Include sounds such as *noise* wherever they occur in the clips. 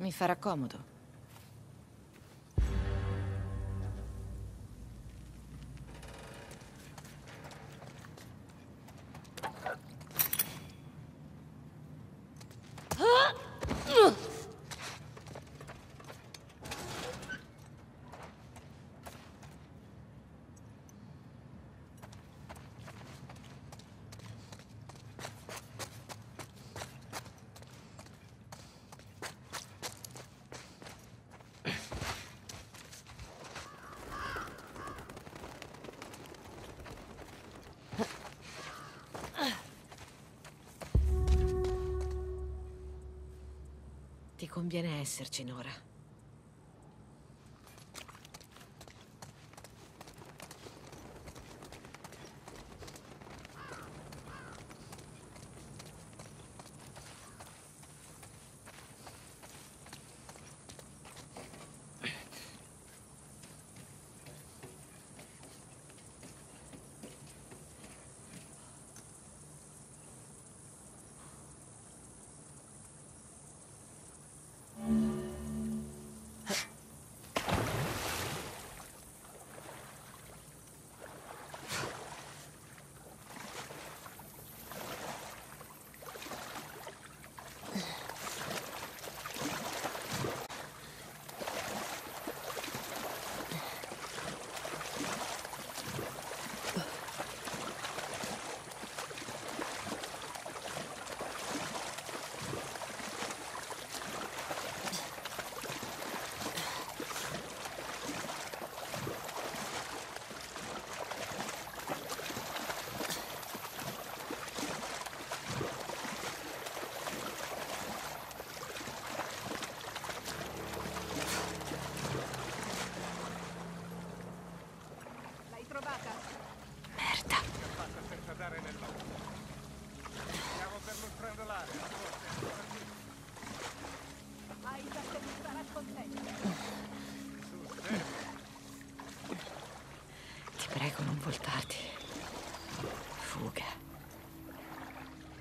Mi farà comodo. esserci, Nora.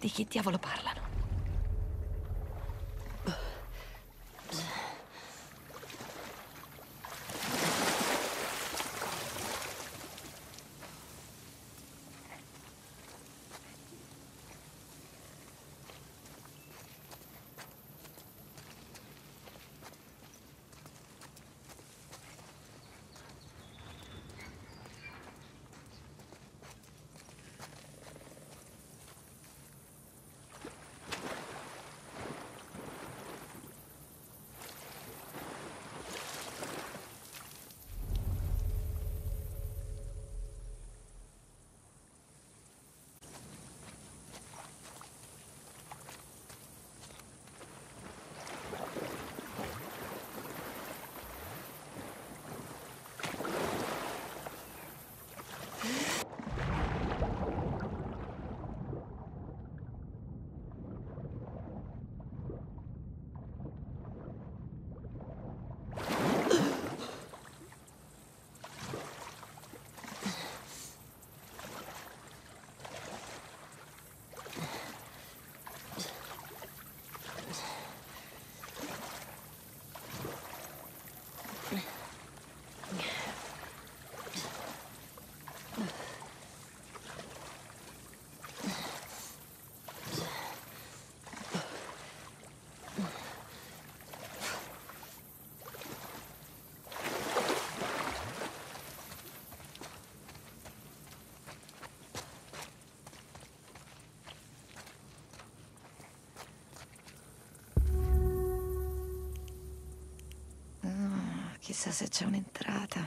di chi diavolo parla? Chissà se c'è un'entrata.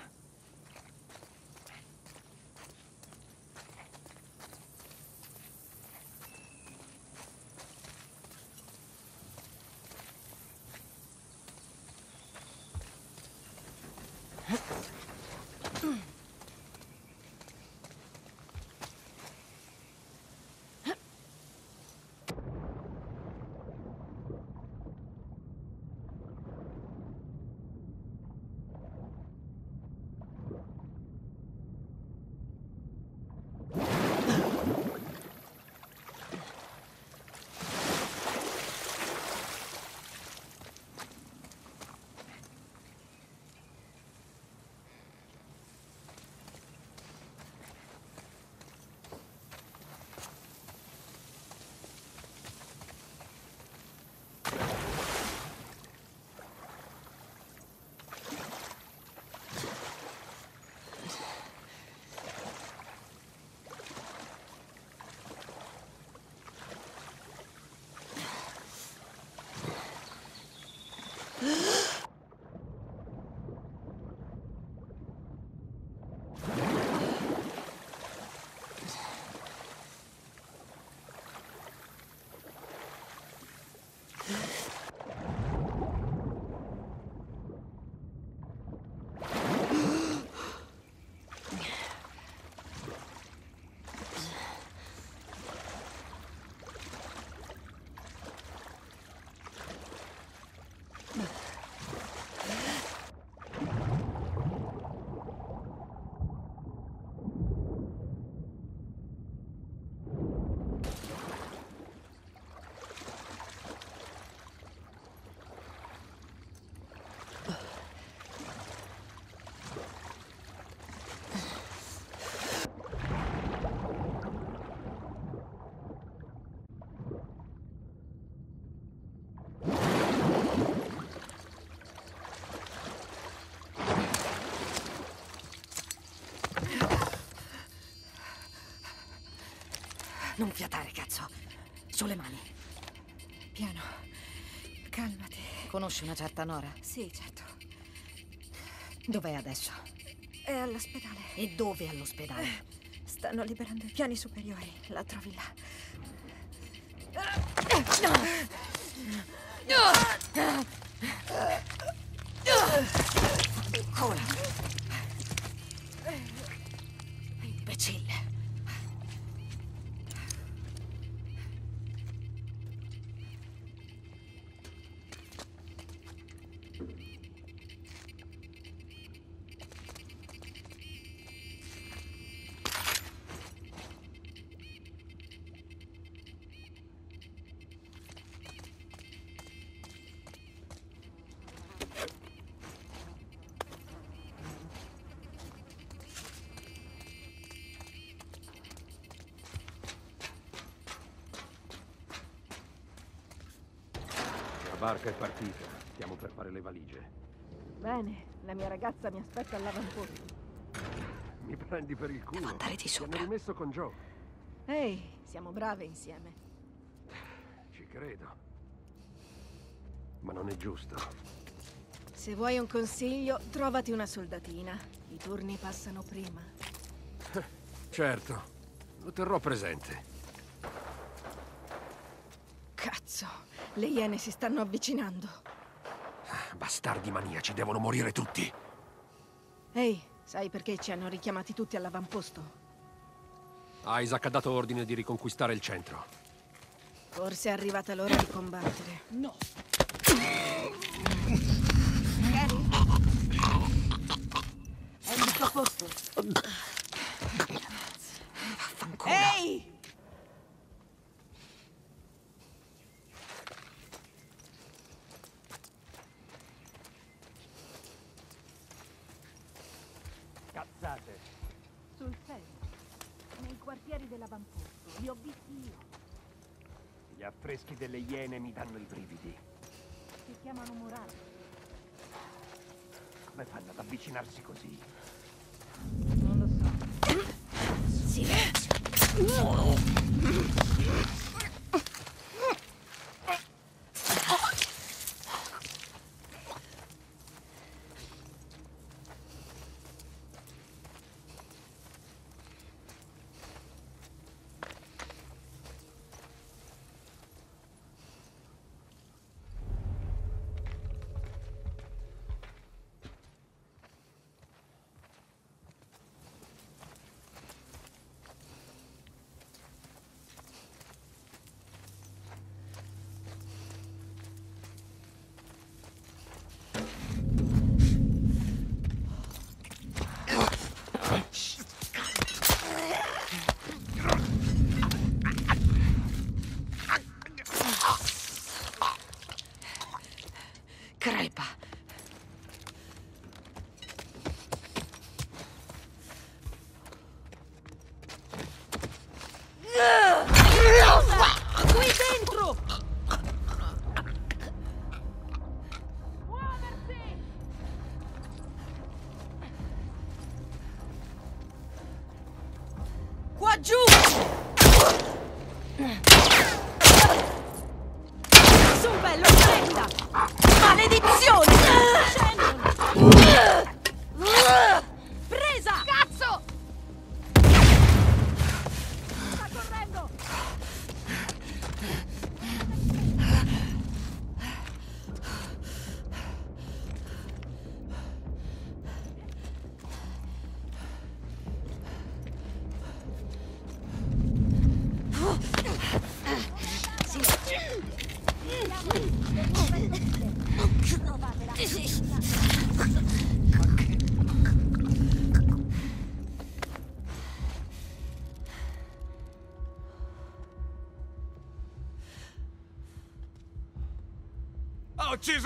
Non fiatare, cazzo. Sulle mani. Piano. Calmati. Conosci una certa Nora? Sì, certo. Dov'è adesso? È all'ospedale. E dove all'ospedale? Stanno liberando i piani superiori. La trovi là. Cola. È partita. Stiamo per fare le valigie. Bene, la mia ragazza mi aspetta all'avamposto. Mi prendi per il culo. andare di sopra. hanno rimesso con Joe. Ehi, siamo brave insieme. Ci credo. Ma non è giusto. Se vuoi un consiglio, trovati una soldatina. I turni passano prima. Certo. Lo terrò presente. Cazzo, le iene si stanno avvicinando. Bastardi maniaci, devono morire tutti. Ehi, sai perché ci hanno richiamati tutti all'avamposto? Isaac ha dato ordine di riconquistare il centro. Forse è arrivata l'ora di combattere. No. Gary? È il tuo posto. Ehi! Cazzate. Sul serio. Nei quartieri dell'avamposto. Li ho visti io. Gli affreschi delle iene mi danno i brividi. Si chiamano murali. Come fanno ad avvicinarsi così? Non lo so. Silenzio.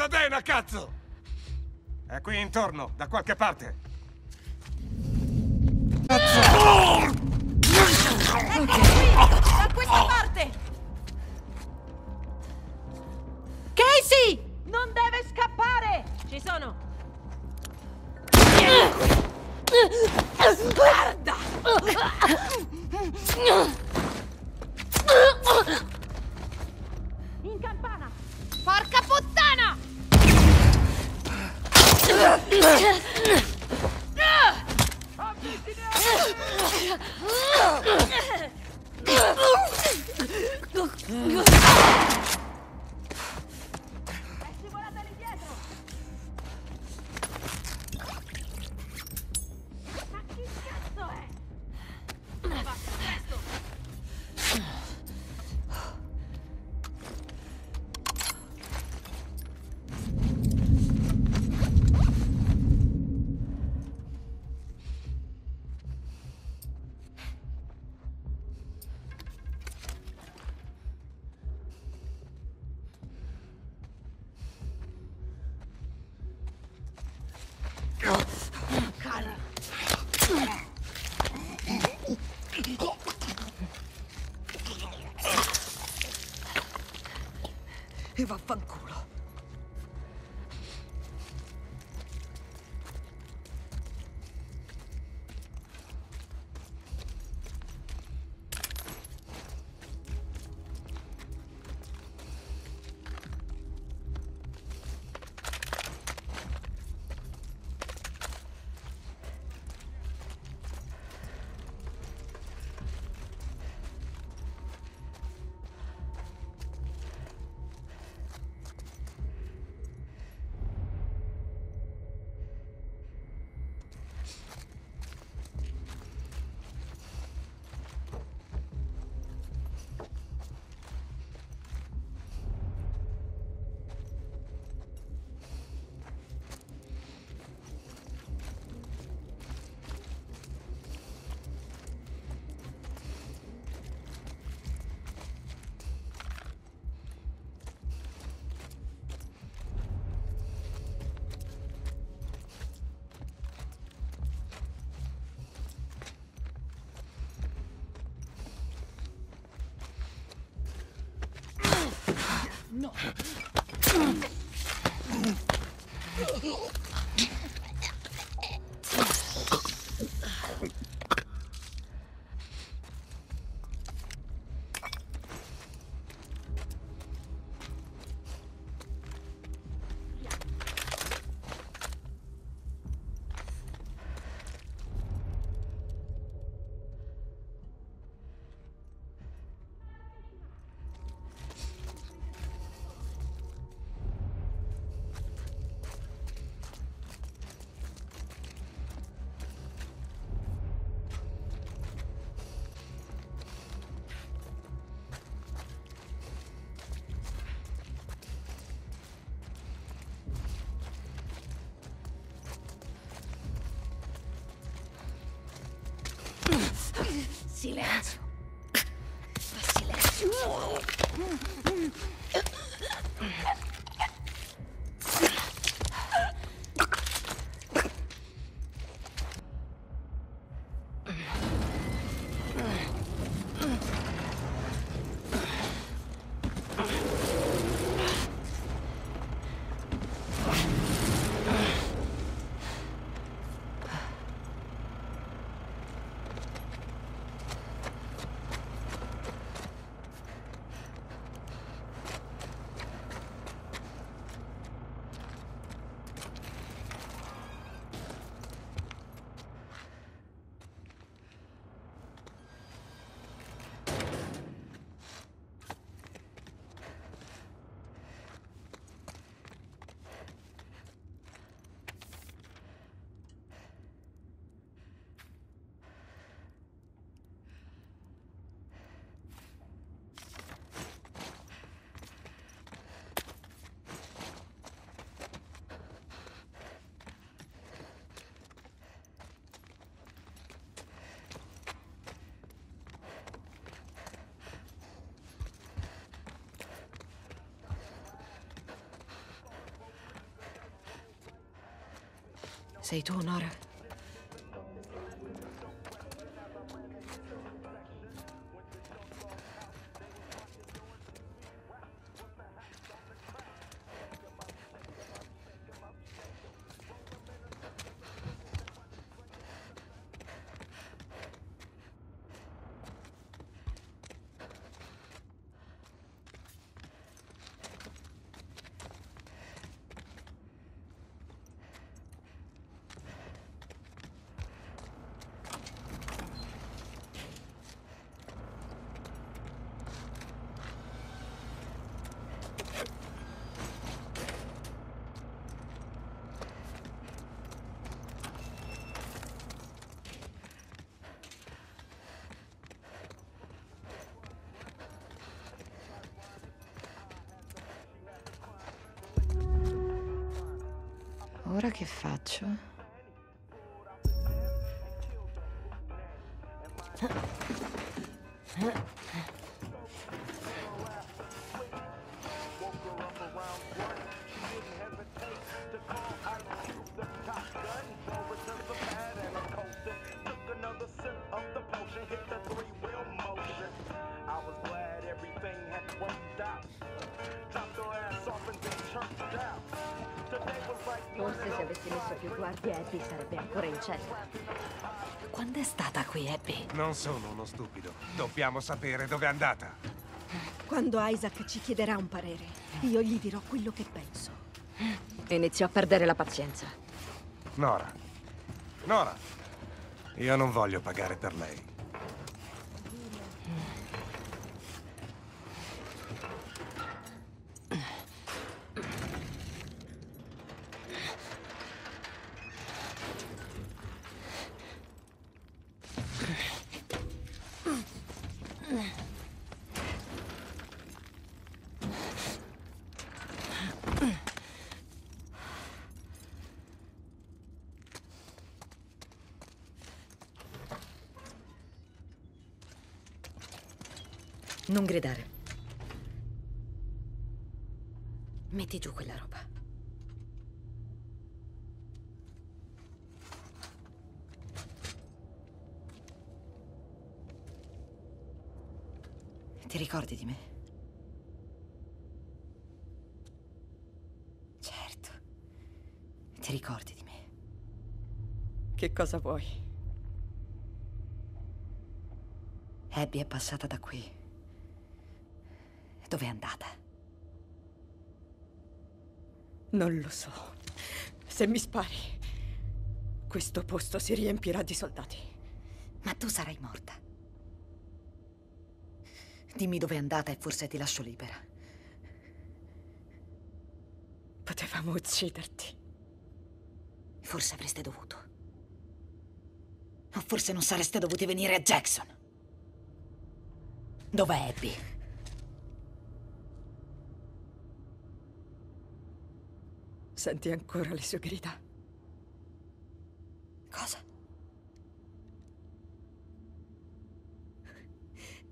Dena, cazzo! È qui intorno, da qualche parte. E vaffanculo. Silenzio. Sei tu, Nora? Più guardie Abby sarebbe ancora in cella. Quando è stata qui, Abby? Non sono uno stupido. Dobbiamo sapere dove è andata. Quando Isaac ci chiederà un parere, io gli dirò quello che penso. Inizio a perdere la pazienza. Nora. Nora. Io non voglio pagare per lei. Non gridare. Metti giù quella roba. Ti ricordi di me? Certo. Ti ricordi di me. Che cosa vuoi? Abby è passata da qui. Dove è andata? Non lo so. Se mi spari, questo posto si riempirà di soldati. Ma tu sarai morta. Dimmi dove è andata e forse ti lascio libera. Potevamo ucciderti. Forse avreste dovuto. O forse non sareste dovuti venire a Jackson. Dov'è Abby? Senti ancora le sue grida. Cosa?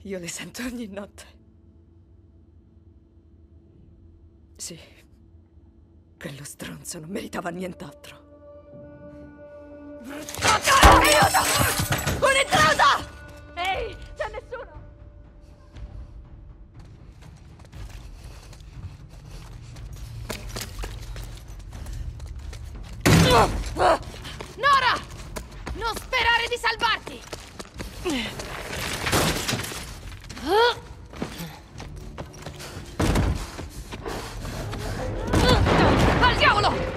Io le sento ogni notte. Sì. Quello stronzo non meritava nient'altro. Un'intrusa! Nora! Non sperare di salvarti! Al diavolo!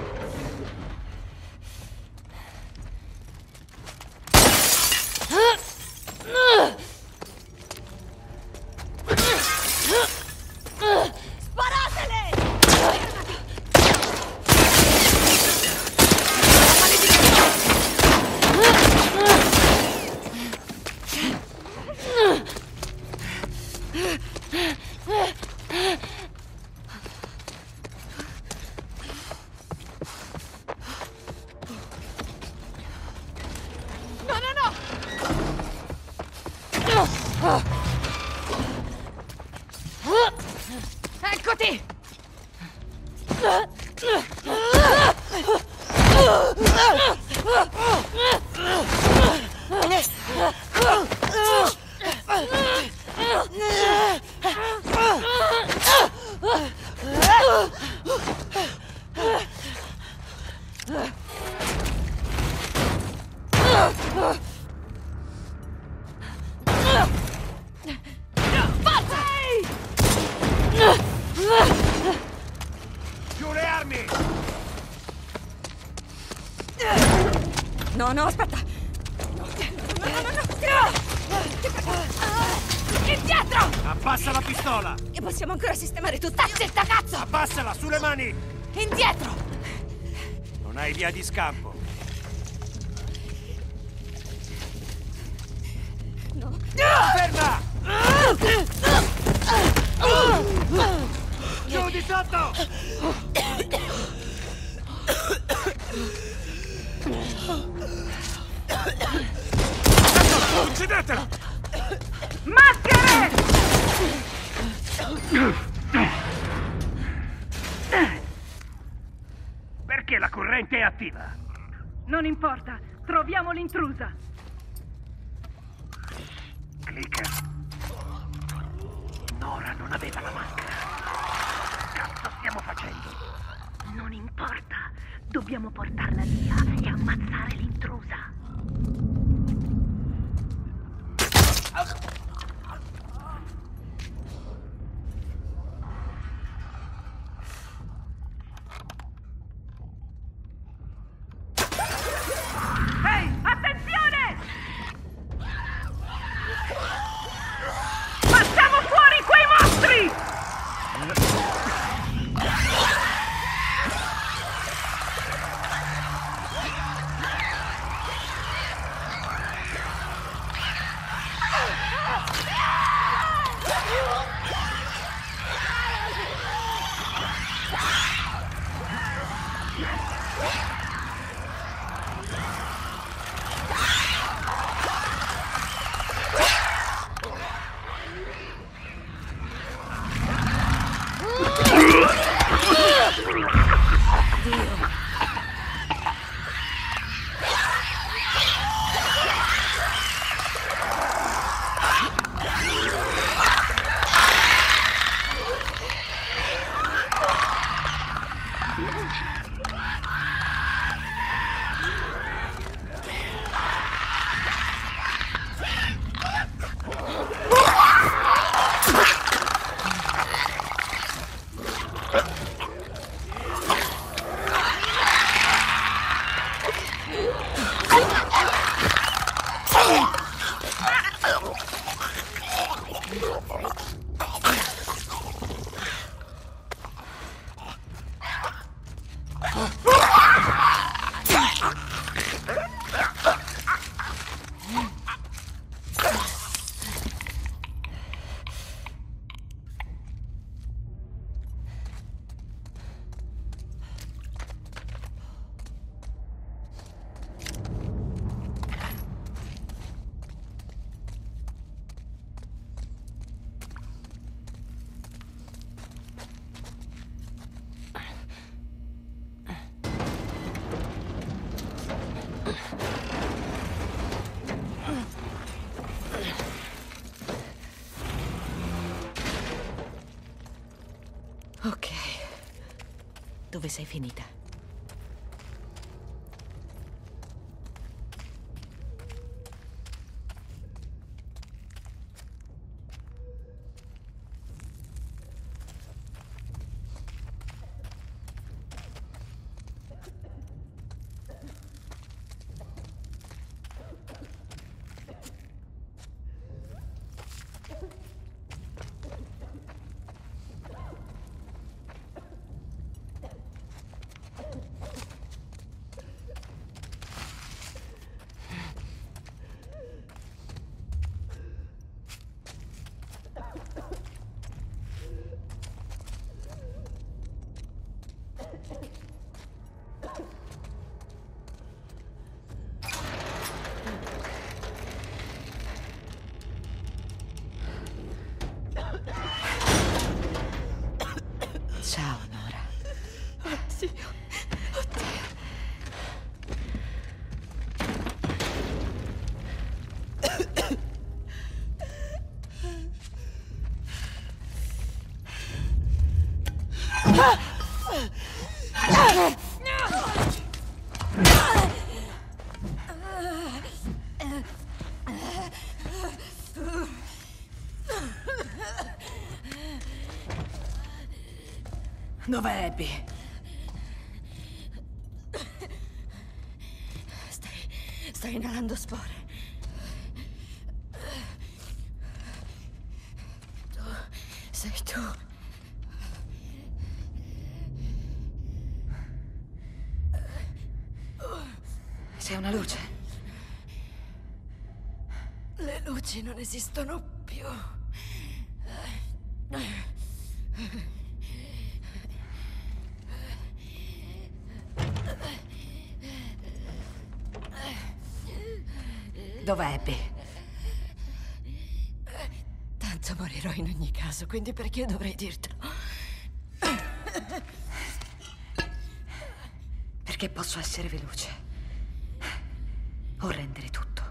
Dove sei Dov'è Abby? Stai. stai inalando spore. Tu. sei tu. Sei una luce. Le luci non esistono più. Dov'è Abby? Tanto morirò in ogni caso, quindi perché dovrei dirtelo? Perché posso essere veloce. O rendere tutto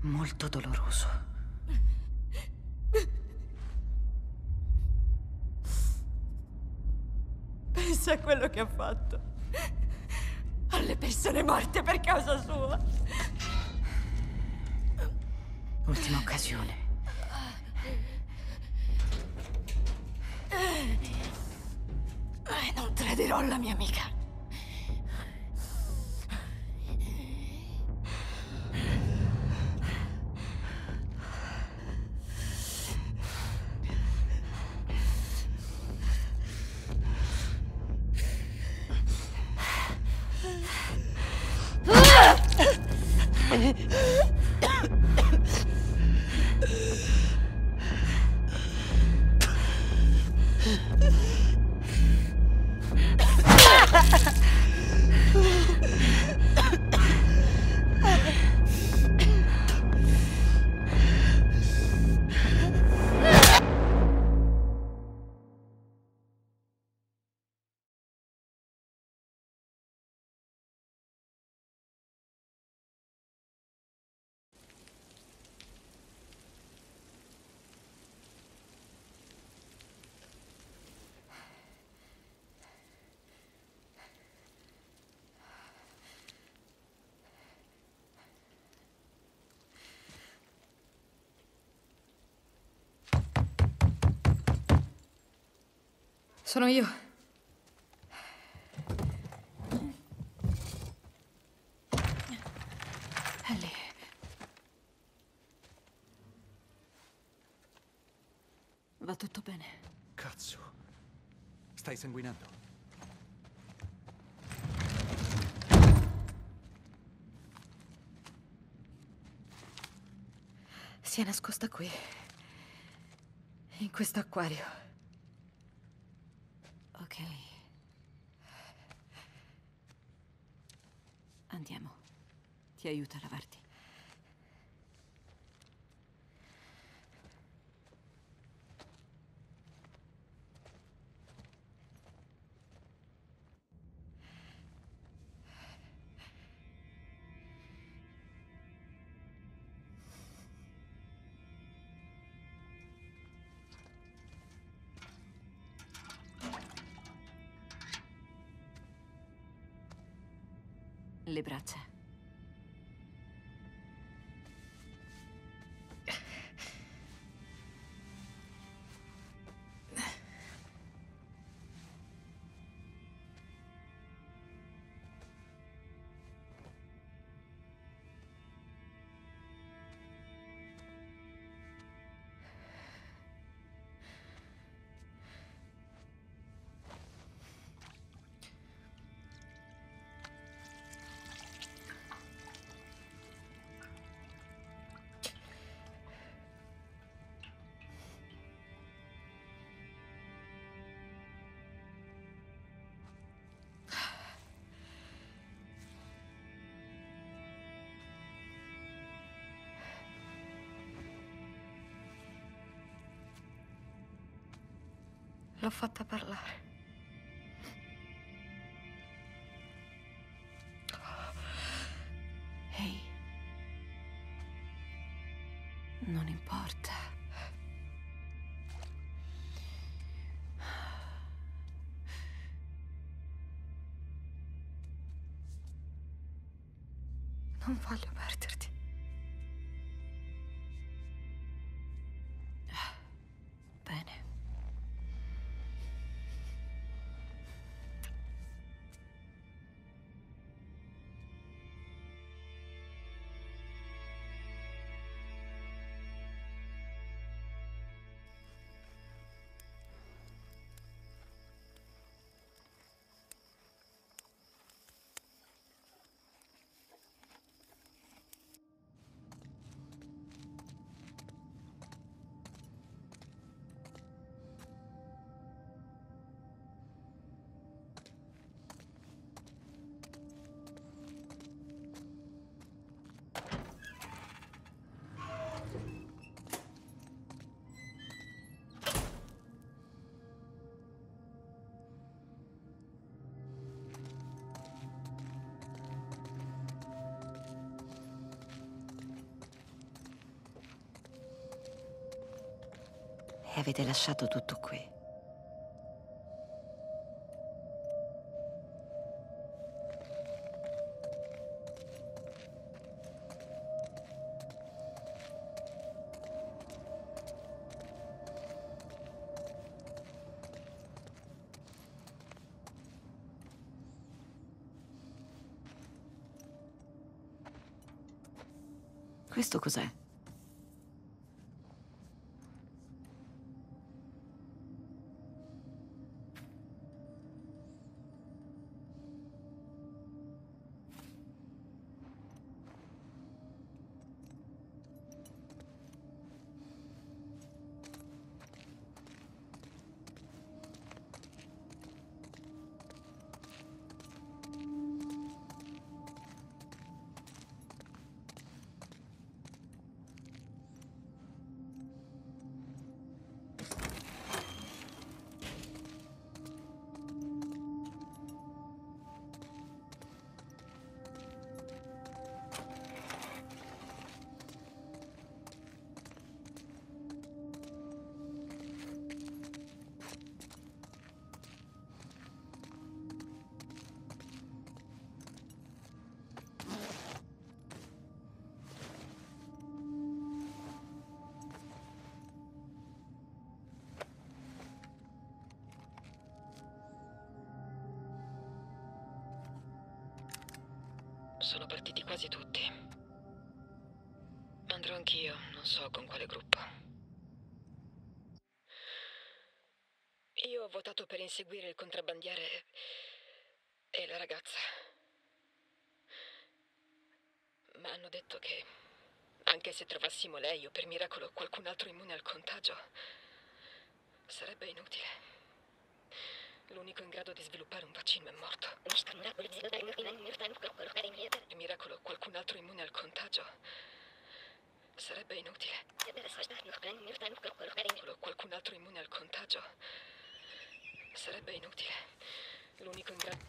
molto doloroso. Pensa a quello che ha fatto. Alle persone morte per causa sua. Ultima occasione. Eh, Non tradirò la mia amica. Sono io. Ellie. Va tutto bene. Cazzo. Stai sanguinando. Si è nascosta qui. In questo acquario. Ok. Andiamo. Ti aiuto a lavarti. Le braccia. L'ho fatta parlare. E avete lasciato tutto qui. Con quale gruppo. Io ho votato per inseguire il contrabbandiere e la ragazza. Ma hanno detto che anche se trovassimo lei o per miracolo qualcun altro immune al contagio, sarebbe inutile. L'unico in grado di sviluppare un vaccino è morto. Per miracolo qualcun altro immune al contagio, sarebbe inutile. Miracolo qualcun altro immune al contagio, sarebbe inutile. L'unico in grado...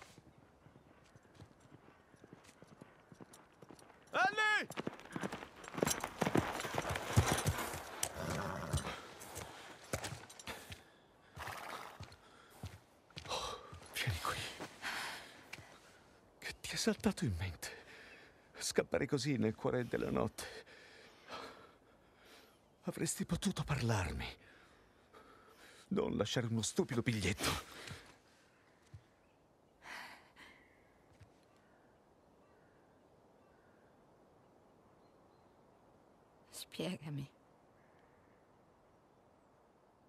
Ellie! Oh, vieni qui. Che ti è saltato in mente? Scappare così nel cuore della notte. Avresti potuto parlarmi. Non lasciare uno stupido biglietto. Spiegami.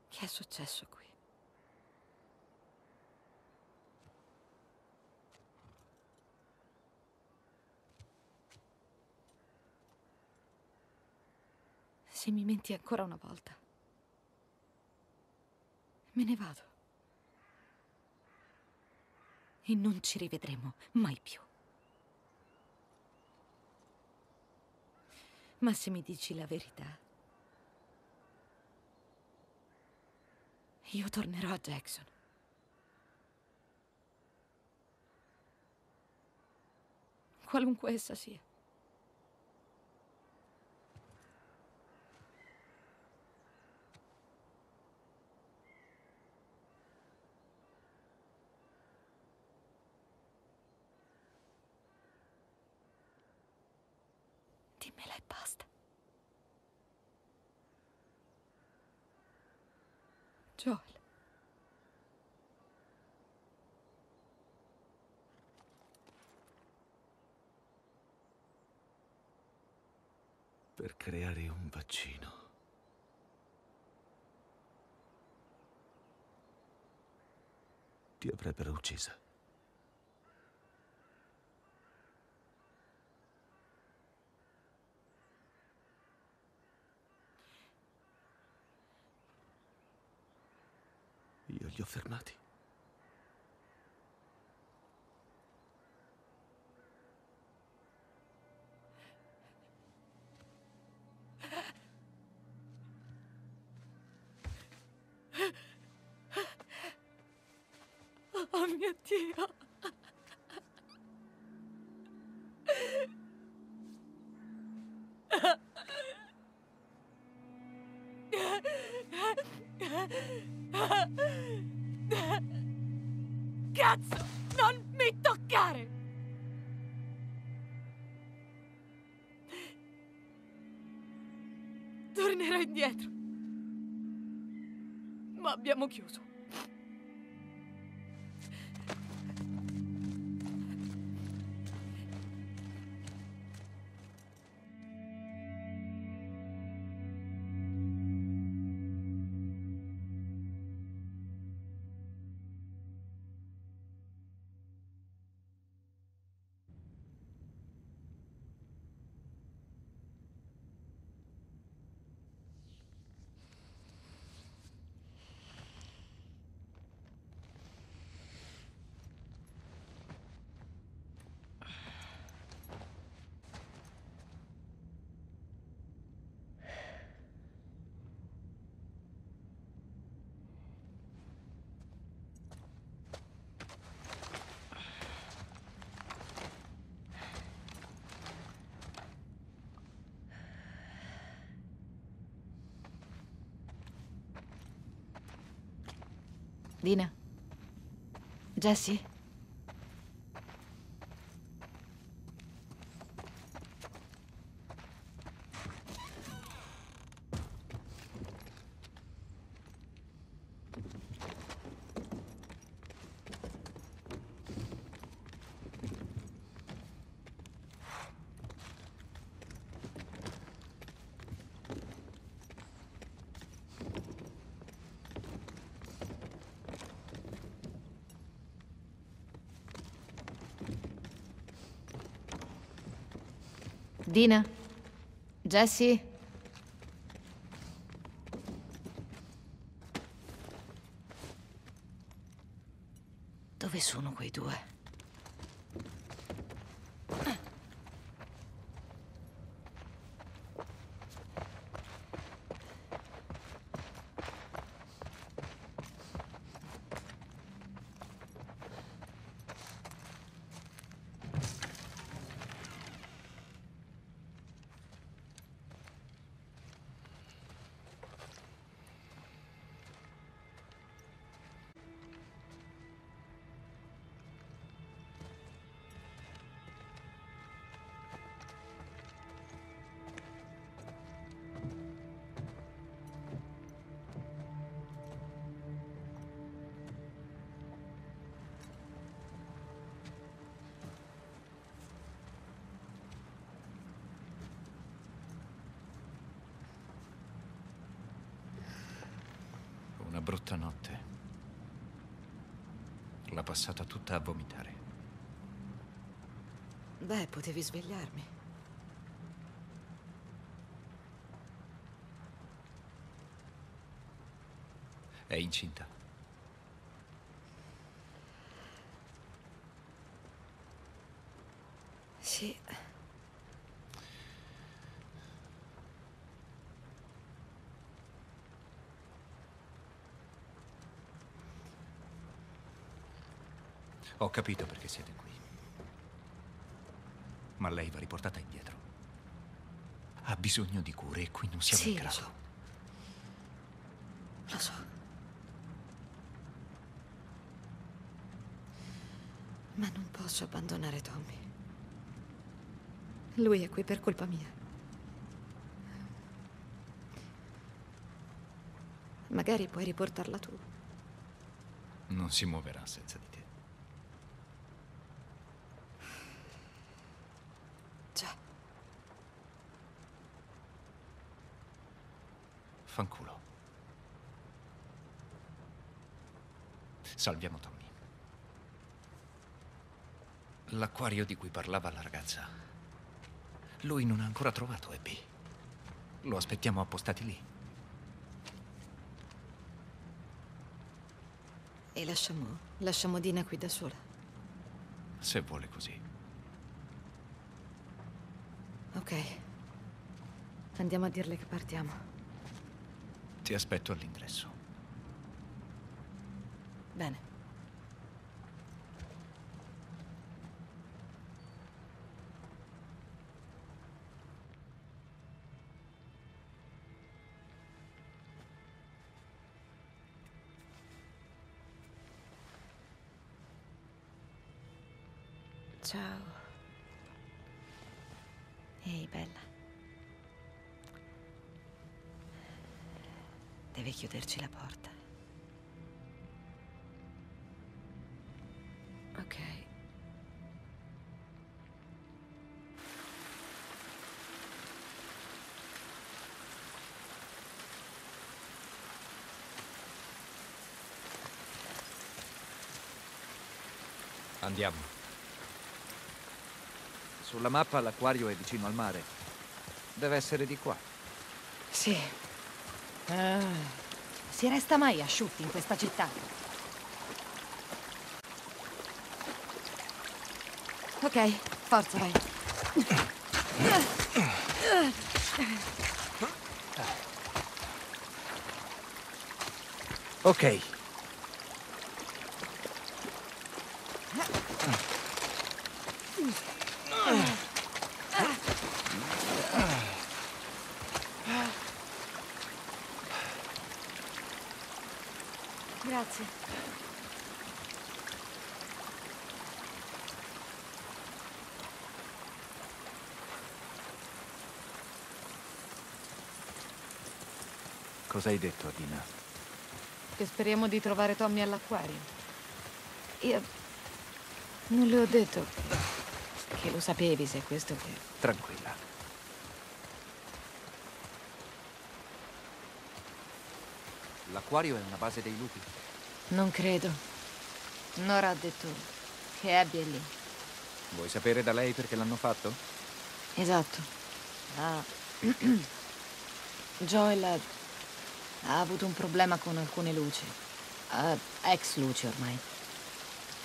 Che è successo qui? Se mi menti ancora una volta, me ne vado. E non ci rivedremo mai più. Ma se mi dici la verità, io tornerò a Jackson. Qualunque essa sia. Dimmela e basta. Joel. Per creare un vaccino. Ti avrebbero uccisa. Io li ho fermati. Oh mio Dio. *laughs* Cazzo! Non mi toccare! Tornerò indietro. Ma abbiamo chiuso. Dina? Jessie? Dina? Jessie? Dove sono quei due? Beh, potevi svegliarmi. È incinta. Sì. Ho capito perché siete qui. Riportata indietro. Ha bisogno di cure e qui non siamo Sì, in lo grado. so. Lo so. Ma non posso abbandonare Tommy. Lui è qui per colpa mia. Magari puoi riportarla tu. Non si muoverà senza di te. Già. Fanculo. Salviamo Tommy. L'acquario di cui parlava la ragazza. Lui non ha ancora trovato Abby. Lo aspettiamo appostati lì. E lasciamo, lasciamo Dina qui da sola. Se vuole così. Ok. Andiamo a dirle che partiamo. Ti aspetto all'ingresso. Bene. Chiuderci la porta. Ok. Andiamo. Sulla mappa l'acquario è vicino al mare. Deve essere di qua. Sì. Ah, si resta mai asciutti in questa città? Ok, forza, vai. Ok. Cosa hai detto, Adina? Che speriamo di trovare Tommy all'acquario. Io non le ho detto che lo sapevi se è questo che... Tranquilla. L'acquario è una base dei lupi. Non credo. Nora ha detto che Abby è lì. Vuoi sapere da lei perché l'hanno fatto? Esatto. Ah. *clears throat* Joel ha... ha avuto un problema con alcune luci. Ah, ex luci ormai.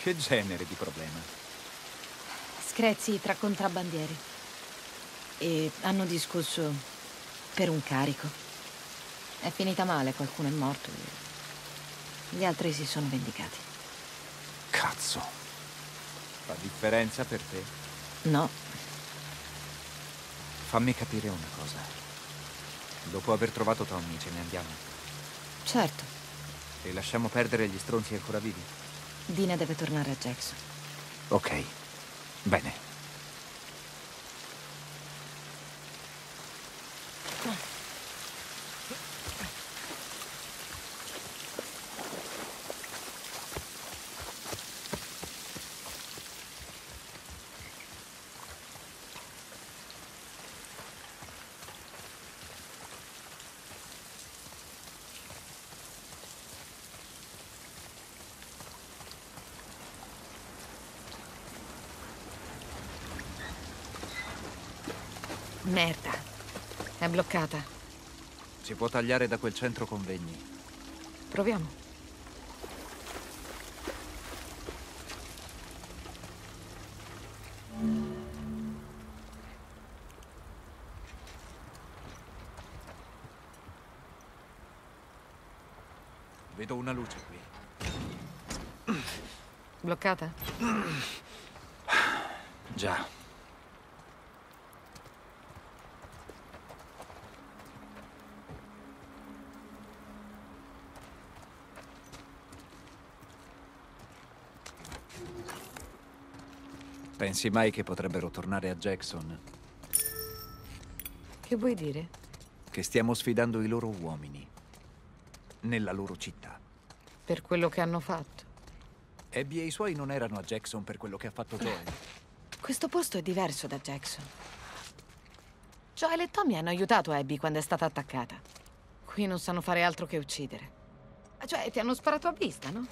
Che genere di problema? Screzi tra contrabbandieri. E hanno discusso per un carico. È finita male, qualcuno è morto e gli altri si sono vendicati. Cazzo. Fa differenza per te? No, Fammi capire una cosa. Dopo aver trovato Tommy, ce ne andiamo. certo, E lasciamo perdere gli stronzi ancora vivi? Dina deve tornare a Jackson. Ok. Bene. Merda. È bloccata. Si può tagliare da quel centro convegni. Proviamo. Vedo una luce qui. Bloccata? Già. Pensi mai che potrebbero tornare a Jackson? Che vuoi dire? Che stiamo sfidando i loro uomini. Nella loro città. Per quello che hanno fatto. Abby e i suoi non erano a Jackson per quello che ha fatto Joel. Questo posto è diverso da Jackson. Joel e Tommy hanno aiutato Abby quando è stata attaccata. Qui non sanno fare altro che uccidere. Cioè, ti hanno sparato a vista, no?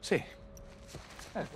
Sì. Da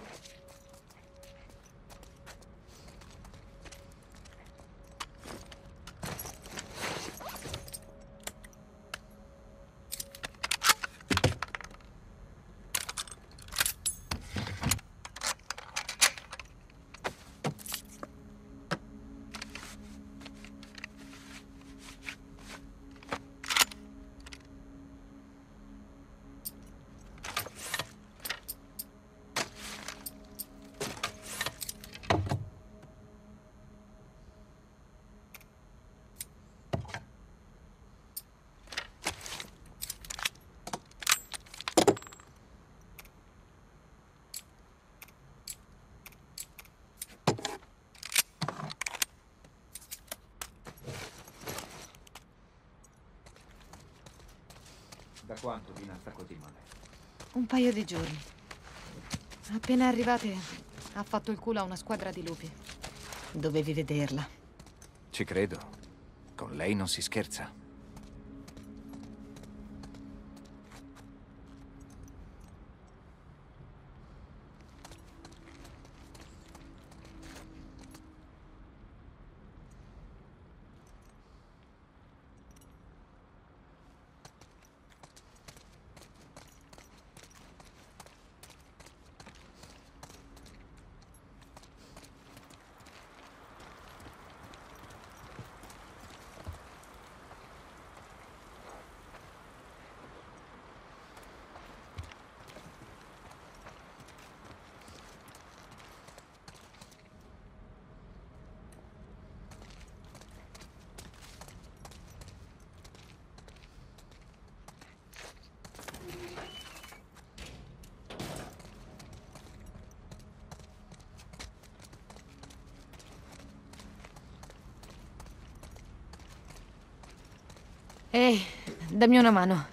quanto sta così male? Un paio di giorni. Appena arrivate, ha fatto il culo a una squadra di lupi. Dovevi vederla. Ci credo. Con lei non si scherza. Ehi, dammi una mano.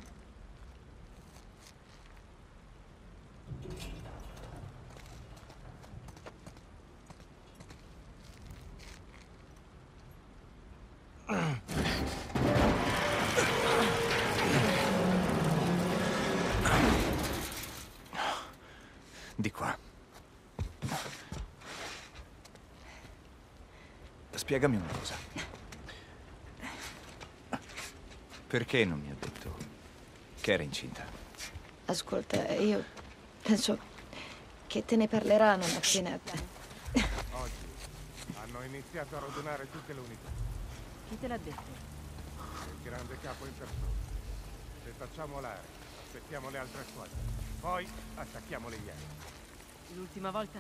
Di qua. Spiegami una cosa. Perché non mi ha detto che era incinta? Ascolta, io penso che te ne parleranno appena... Oggi hanno iniziato a radunare tutte le unità. Chi te l'ha detto? Il grande capo in persona. Se facciamo l'area, aspettiamo le altre squadre. Poi attacchiamo le iene. L'ultima volta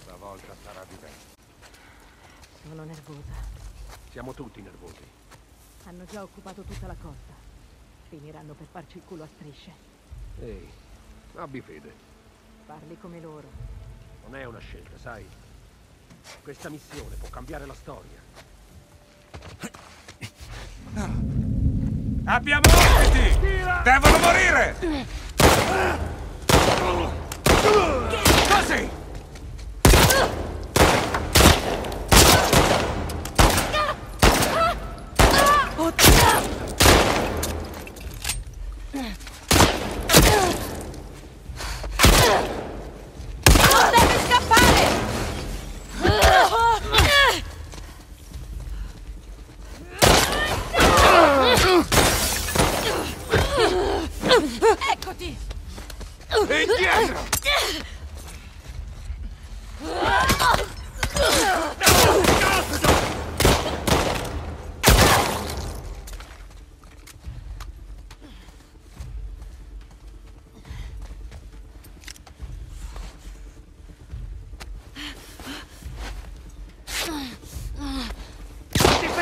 Stavolta sarà diverso. sono nervosa. Siamo tutti nervosi. Hanno già occupato tutta la costa. Finiranno per farci il culo a strisce. Ehi, abbi fede. Parli come loro. Non è una scelta, sai? Questa missione può cambiare la storia. Abbiamo ospiti! Devono morire!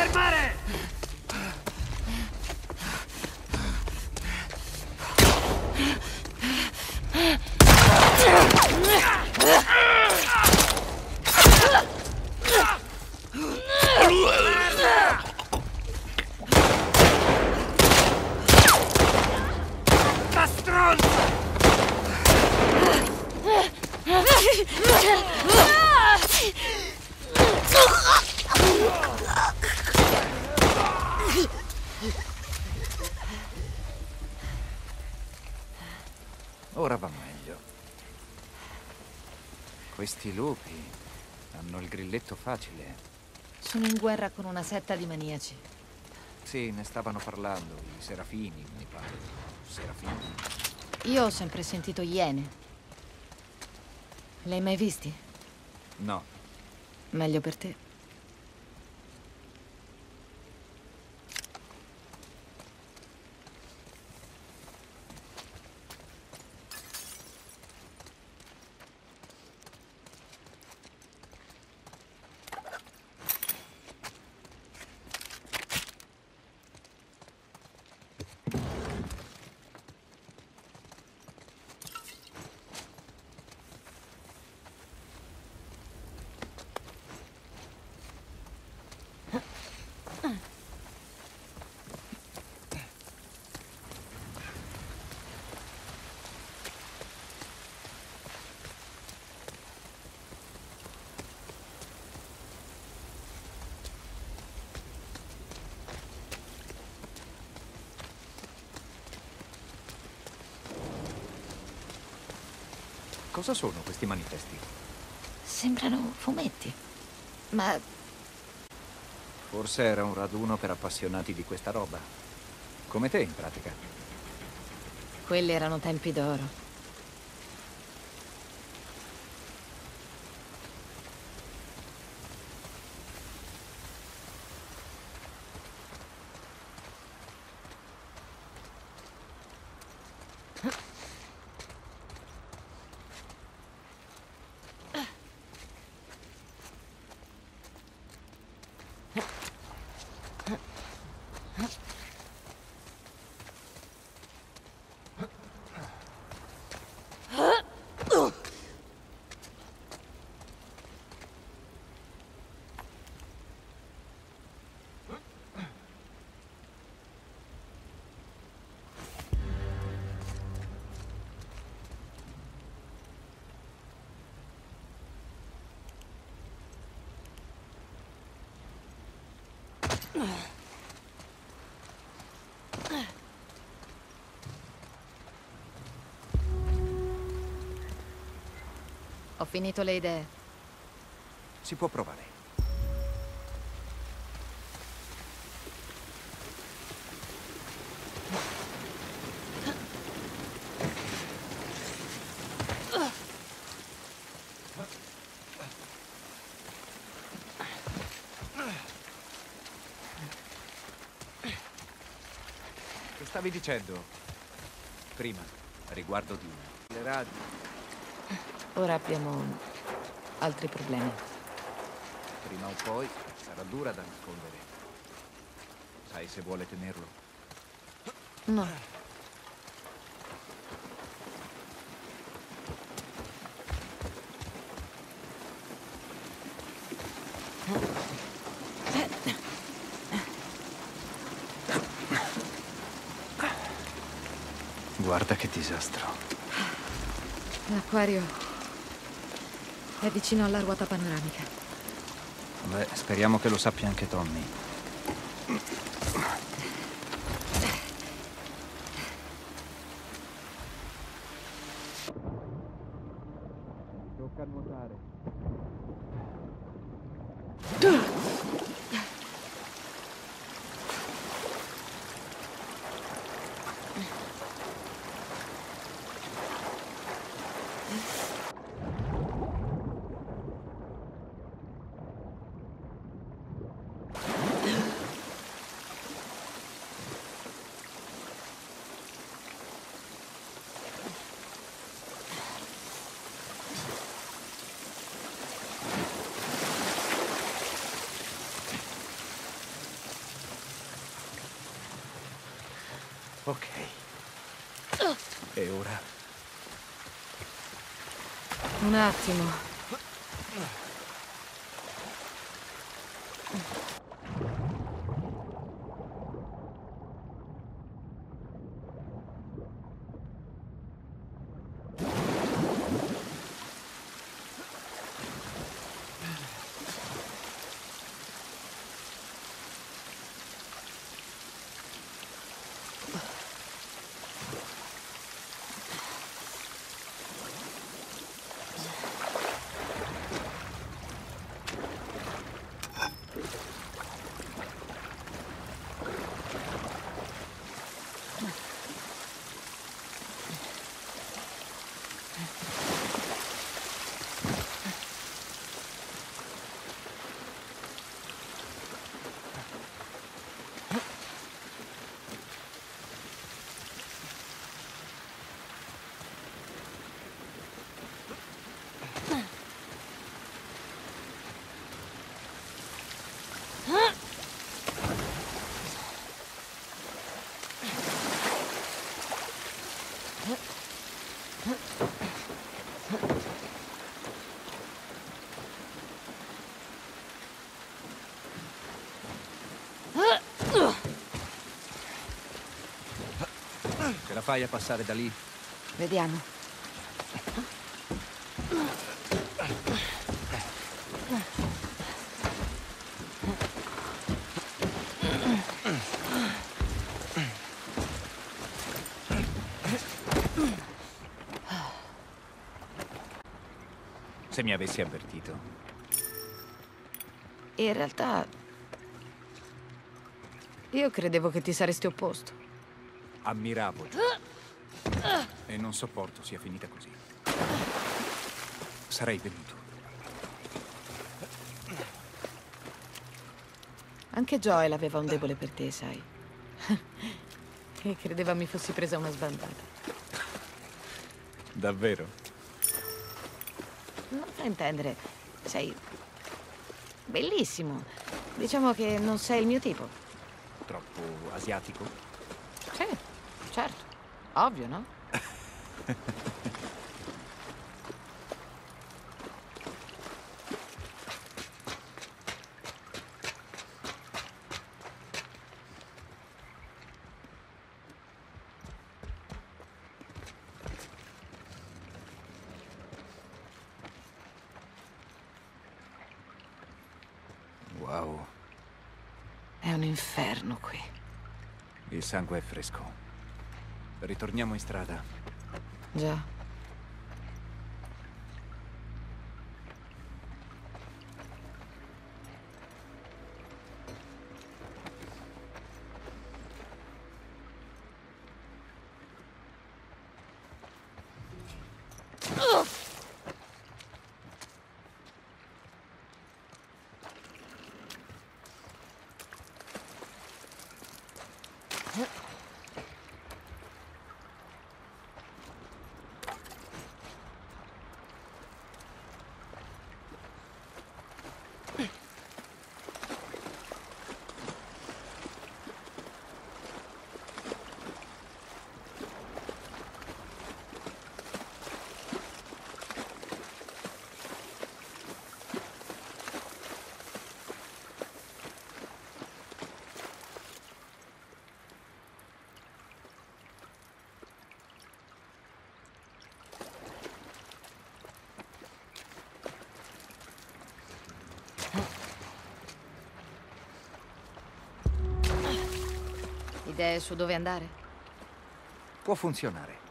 Ti fermare! Da stronzo! Ora va meglio. Questi lupi hanno il grilletto facile. Sono in guerra con una setta di maniaci. Sì, ne stavano parlando, i serafini, mi pare. Serafini? Io ho sempre sentito iene. Li hai mai visti? No, Meglio per te. Cosa sono questi manifesti? Sembrano fumetti. Ma Forse era un raduno per appassionati di questa roba. Come te, in pratica. quelli erano tempi d'oro. Ho finito le idee. Si può provare. Stavi dicendo prima, riguardo di le radio? Ora abbiamo altri problemi. Prima o poi sarà dura da nascondere. Sai se vuole tenerlo. No. Guarda che disastro. L'acquario è vicino alla ruota panoramica. Beh, speriamo che lo sappia anche Tommy. E ora? Un attimo. Fai a passare da lì? Vediamo. Se mi avessi avvertito. In realtà... Io credevo che ti saresti opposto. Ammiravo. E non sopporto sia finita così. Sarei venuto. Anche Joel aveva un debole per te, sai. *laughs* e credeva mi fossi presa una sbandata. Davvero? Non fa intendere. Sei... bellissimo. Diciamo che non sei il mio tipo. Troppo asiatico? Ovvio, no? Wow, È un inferno qui. il sangue è fresco. Ritorniamo in strada. Già. Idee su dove andare? Può funzionare.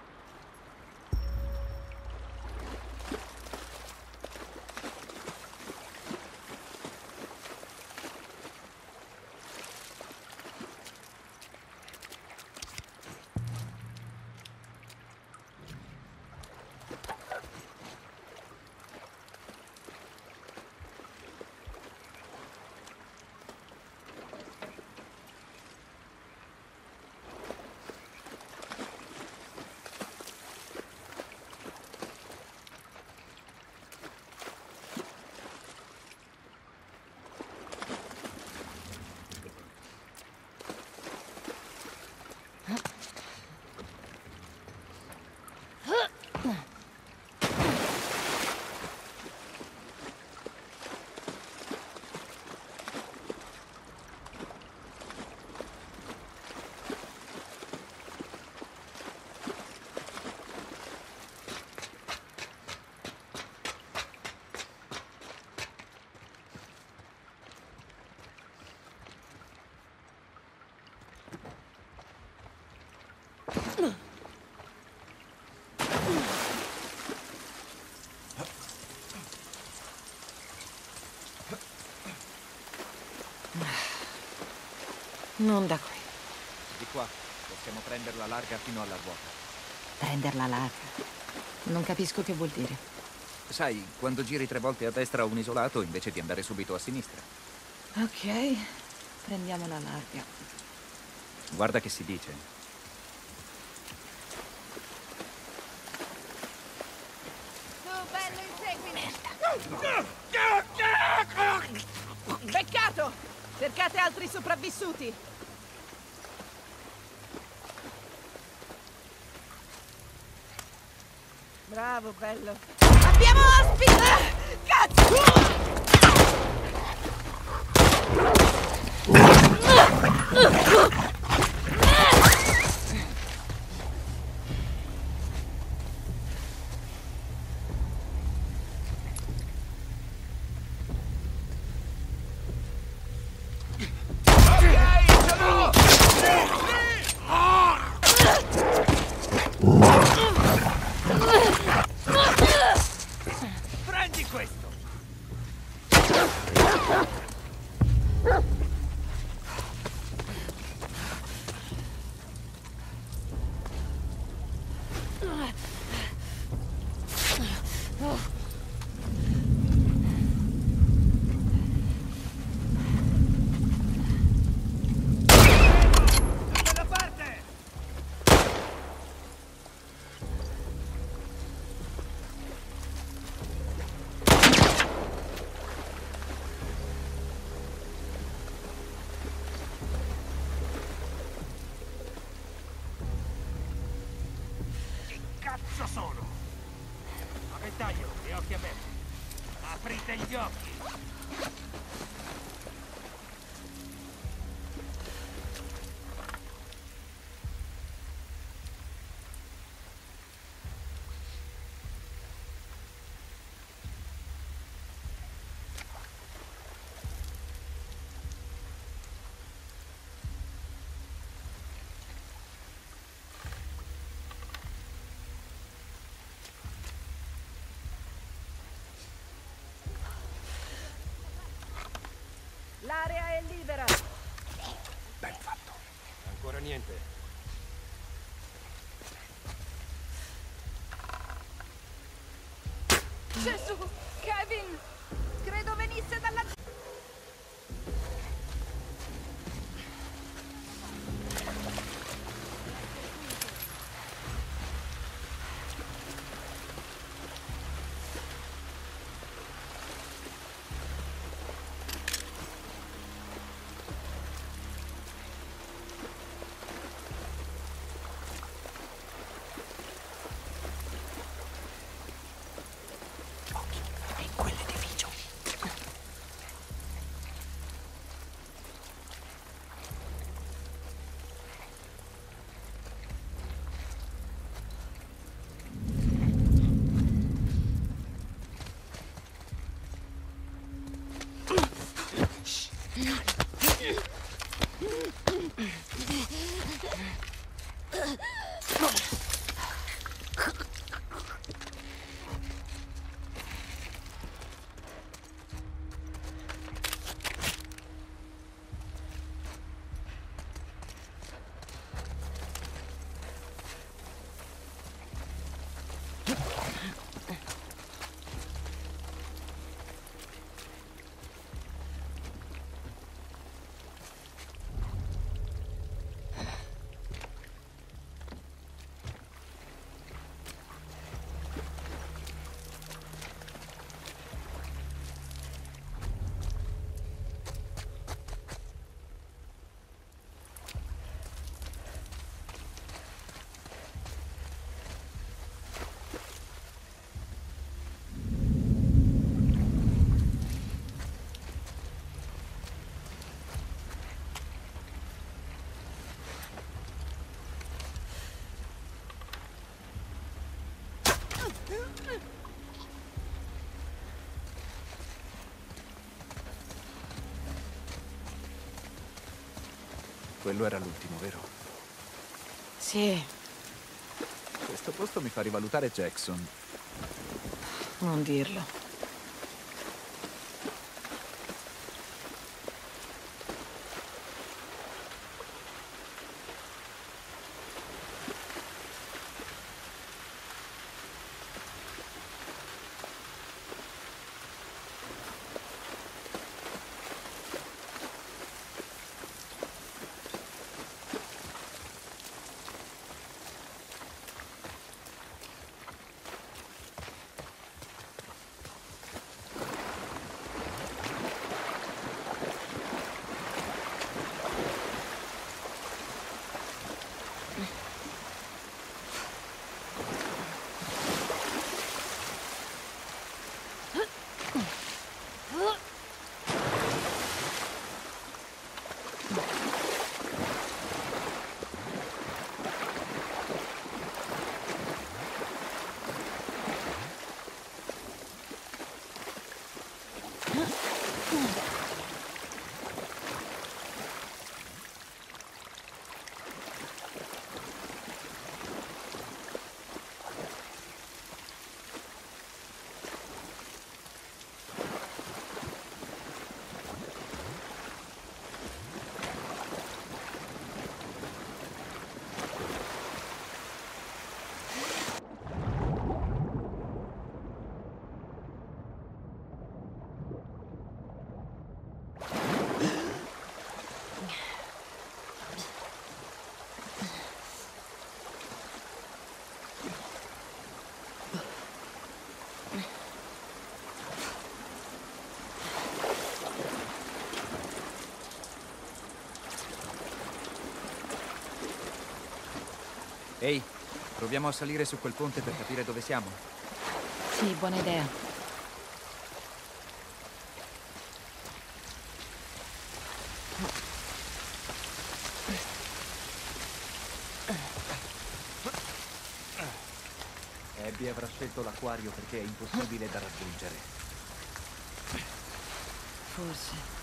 Non da qui. Di qua possiamo prenderla larga fino alla ruota. Prenderla larga. Non capisco che vuol dire. Sai, quando giri tre volte a destra a un isolato invece di andare subito a sinistra. Ok, prendiamola larga. Guarda che si dice. Peccato! Cercate altri sopravvissuti! Bravo, bello. Abbiamo ospite! Cazzo! L'area è libera. Ben fatto. Ancora niente. Quello era l'ultimo, vero? Sì, Questo posto mi fa rivalutare Jackson. non dirlo. Proviamo a salire su quel ponte per capire dove siamo. Sì, buona idea. Abby avrà scelto l'acquario perché è impossibile da raggiungere. Forse.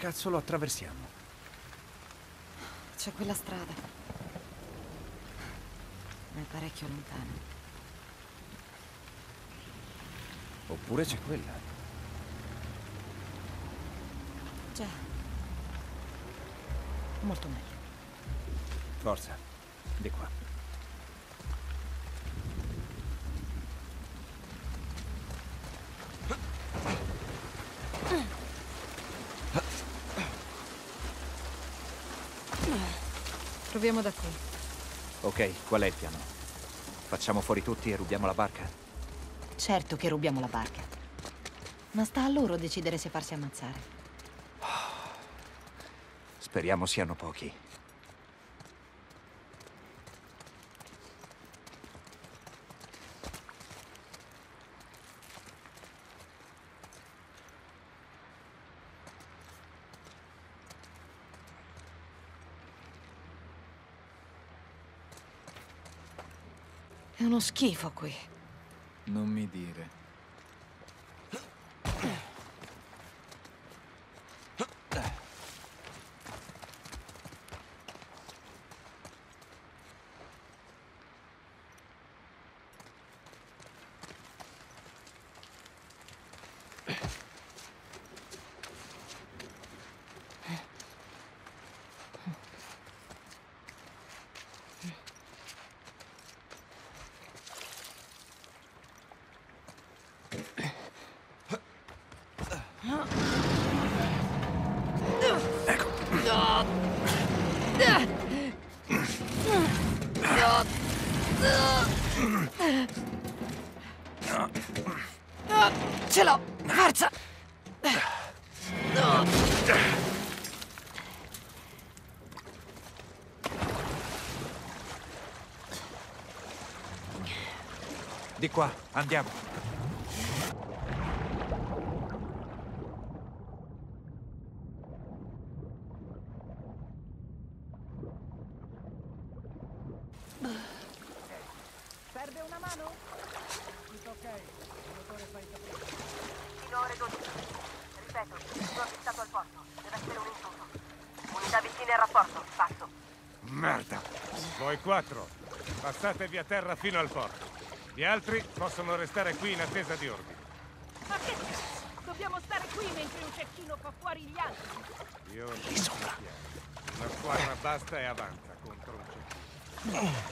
Cazzo lo attraversiamo? C'è quella strada. È parecchio lontana. Oppure c'è quella. Già. Molto meglio. Forza, di qua. Proviamo da qui. Ok, qual è il piano? Facciamo fuori tutti e rubiamo la barca? Certo che rubiamo la barca. Ma sta a loro decidere se farsi ammazzare. Speriamo siano pochi. Schifo qui. Non mi dire. Andiamo. Serve una mano? Fino a ore 12. Ripeto, sono avvistato al porto. Deve essere un intruso. Unità vicine al rapporto. Passo. Merda! Voi quattro, passatevi a terra fino al porto. Gli altri possono restare qui in attesa di ordini. Ma che cazzo? Dobbiamo stare qui mentre un cecchino fa fuori gli altri. Io Lì sopra. Una squadra basta e avanza contro un cecchino.